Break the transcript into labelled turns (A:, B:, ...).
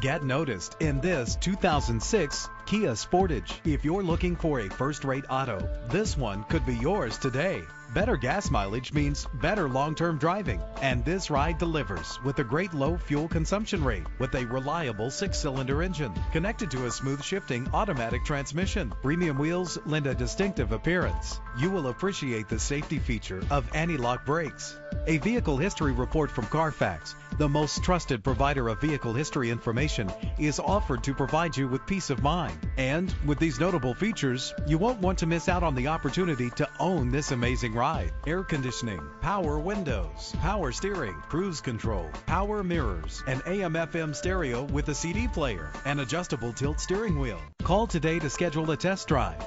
A: Get noticed in this 2006 Kia Sportage. If you're looking for a first-rate auto, this one could be yours today. Better gas mileage means better long-term driving, and this ride delivers with a great low fuel consumption rate with a reliable six-cylinder engine connected to a smooth shifting automatic transmission. Premium wheels lend a distinctive appearance. You will appreciate the safety feature of anti-lock brakes. A vehicle history report from Carfax, the most trusted provider of vehicle history information, is offered to provide you with peace of mind. And with these notable features, you won't want to miss out on the opportunity to own this amazing ride. Air conditioning, power windows, power steering, cruise control, power mirrors, an AM FM stereo with a CD player, and adjustable tilt steering wheel. Call today to schedule a test drive.